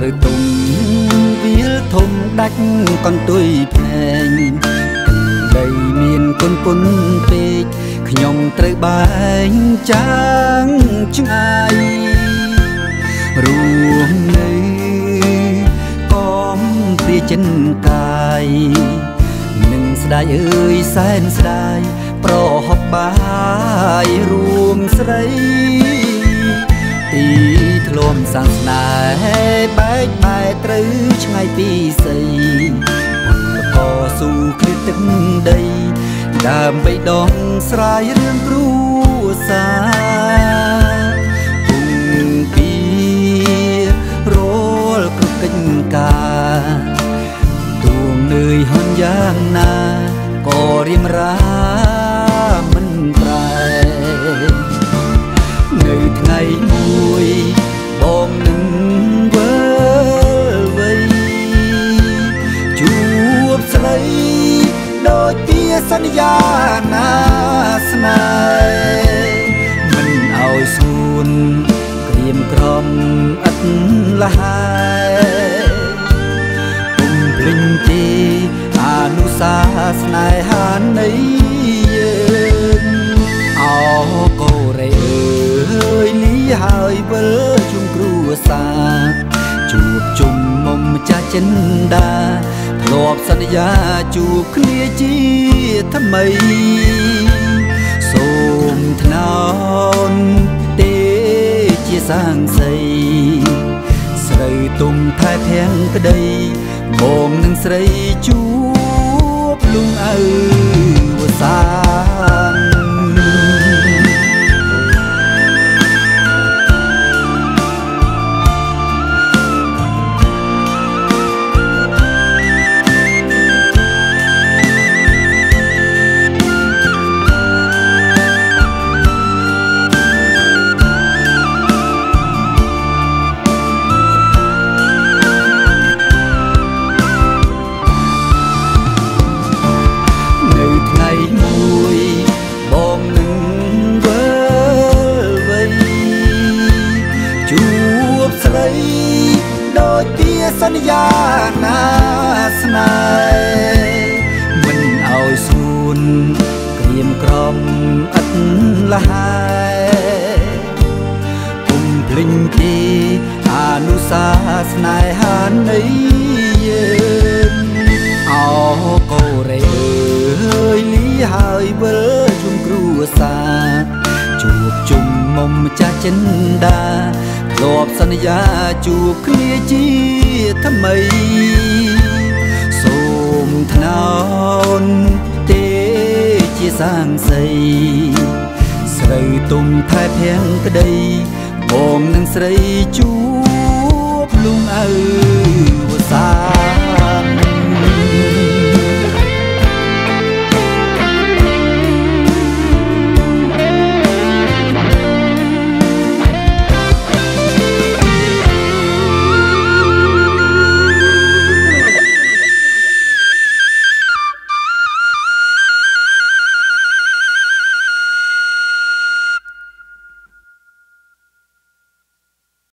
ស្រូវទុំវាលធំដាច់កន្ទុយភ្នែងដីមានគុណពុនពេកខ្ញុំត្រូវបែងចាងឆ្ងាយរួមនៅកំព្រាចិនកាយនឹងស្ដាយអើយសែនស្ដាយប្រហបបាយរួមស្រីទីធ្លុំសាសនាបែកបែ ត្រូវឆ្ងាយពីសីពលកស៊ូគ្រាទឹកដីដើម្បីដងស្រាយរឿងគ្រួសារពុំពីរលគ្រប់កិច្ចការទួងនឿយហន់យ៉ាងណាក៏រៀមរា សន្យាណាស្នេហ៍មិនឲ្យស្ងួនក្រៀមក្រំឥតលហើយពុំភ្លេចទេអនុសាសន៍ស្នេហានៃយើងអោកូរ៉េអើយលីហើយវិលជុំគ្រួសារជួបជុំមុំម្ចាស់ចិនដា ធ្លាប់សន្យាជួបគ្នាជាថ្មី សូមថ្នោនទេជាសាងសីស្រូវទុំថែធាំងក្តីបងនឹងស្រីជួបលុងអើ ដូចពីសន្យាណាស្នេហ៍មិនឲ្យស្ងួនក្រៀមក្រំឥតលហើយគុំភ្លេចទីអនុសាសន៍ស្នេហានៃយើងអោកូរ៉េអើយលីហើយវិលជុំគ្រួសារជួបជុំមុំម្ចាស់ចិនដា ធ្លាប់សន្យាជួបគ្នាជាថ្មី សូមថ្នោនទេជាសាងសីស្រូវទុំថែភាំងក្តីបងនឹងស្រីជួបលុងអើ